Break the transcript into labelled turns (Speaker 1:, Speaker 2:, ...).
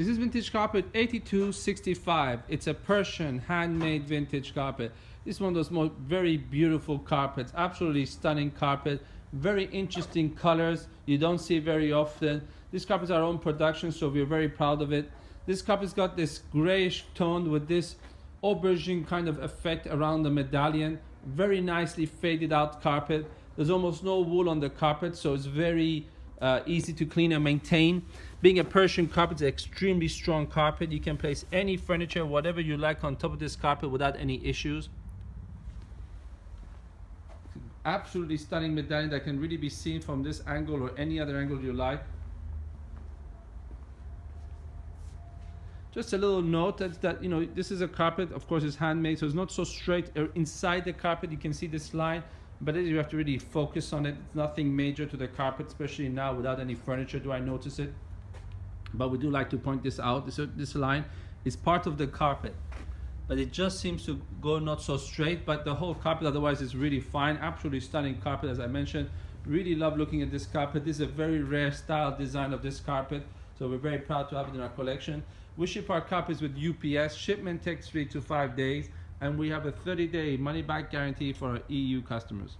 Speaker 1: This is vintage carpet 8265. It's a Persian handmade vintage carpet. This is one of those most very beautiful carpets. Absolutely stunning carpet. Very interesting colors. You don't see very often. This carpet is our own production, so we're very proud of it. This carpet's got this grayish tone with this aubergine kind of effect around the medallion. Very nicely faded out carpet. There's almost no wool on the carpet, so it's very uh, easy to clean and maintain. Being a Persian carpet, it's extremely strong carpet. You can place any furniture, whatever you like on top of this carpet without any issues. Absolutely stunning medallion that can really be seen from this angle or any other angle you like. Just a little note that, that you know this is a carpet. Of course, it's handmade, so it's not so straight. Uh, inside the carpet, you can see this line but you have to really focus on it. It's nothing major to the carpet, especially now without any furniture. Do I notice it? But we do like to point this out. This, this line is part of the carpet, but it just seems to go not so straight. But the whole carpet otherwise is really fine. Absolutely stunning carpet, as I mentioned. Really love looking at this carpet. This is a very rare style design of this carpet, so we're very proud to have it in our collection. We ship our copies with UPS. Shipment takes three to five days and we have a 30 day money back guarantee for our EU customers.